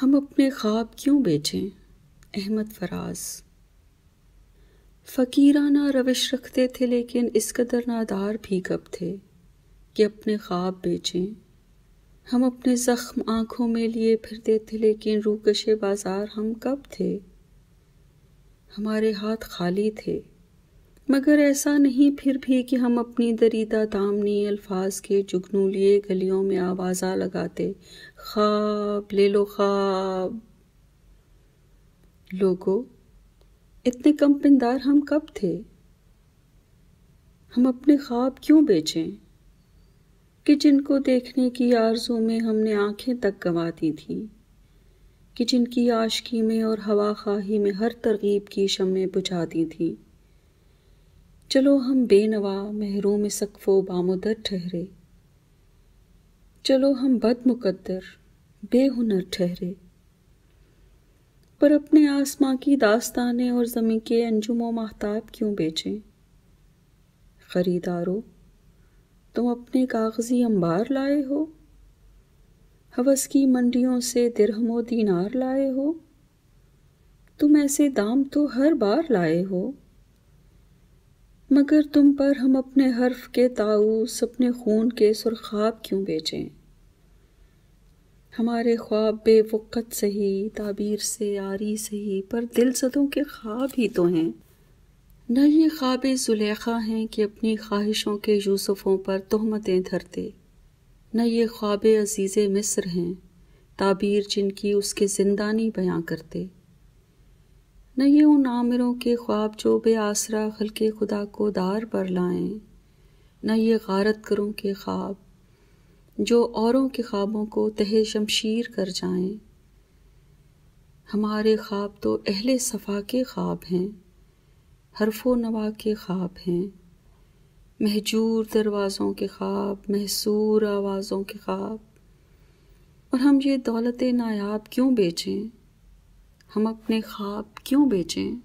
हम अपने ख्वाब क्यों बेचें? अहमद फराज। फ़कीराना रविश रखते थे, लेकिन इस कदर नादार भी कब थे कि अपने ख्वाब बेचें। हम अपने ज़ख्म आँखों में लिए फिरते थे, लेकिन रूकशे बाज़ार हम कब थे? हमारे हाथ खाली थे। मगर ऐसा नहीं, फिर भी कि हम अपनी दरीदा दामनी अल्फाज के जुगनू लिए गलियों में आवाज़ा लगाते। ख्वाब, ले लो ख्वाब। लोगो, इतने कम पिंदार हम कब थे? हम अपने ख्वाब क्यों बेचें? कि जिनको देखने की आरज़ू में हमने आँखें तक गंवा दी थी। कि जिनकी आशकी में और हवा खाही में हर तरगीब की शमें बुझा दी थी। चलो हम बेनवा महरूम सकफ़ो बामोदर ठहरे। चलो हम बदमुकद्दर बेहुनर ठहरे। पर अपने आसमां की दास्तानें और ज़मीन के अंजुमो महताब क्यों बेचें? ख़रीदारो, तुम अपने कागज़ी अंबार लाए हो? हवस की मंडियों से दिरहमो दीनार लाए हो? तुम ऐसे दाम तो हर बार लाए हो? मगर तुम पर हम अपने हर्फ के ताऊस अपने खून के सुरखाब क्यों बेचें? हमारे ख्वाब बेवक़्त सही, ताबीर से, आरी सही, पर दिल सदों के ख्वाब ही तो हैं। न ये ख्वाब जुलेखा हैं कि अपनी ख्वाहिशों के यूसुफ़ों पर तहमतें धरते। न ये ख्वाब अज़ीज़ मिस्र हैं, ताबीर जिनकी उसके ज़िंदानी बयां करते। न ये उन आमिरों के ख्वाब जो बे आसरा खल के खुदा को दार पर लाएँ। न ये गारत करों के ख्वाब, जो औरों के ख्वाबों को तहे शमशीर कर जाएँ। हमारे ख्वाब तो अहले सफ़ा के ख्वाब हैं, हरफो नवा के ख्वाब हैं। महजूर दरवाज़ों के ख्वाब, महसूर आवाज़ों के ख्वाब। और हम ये दौलत नायाब क्यों बेचें? हम अपने ख्वाब क्यों बेचें?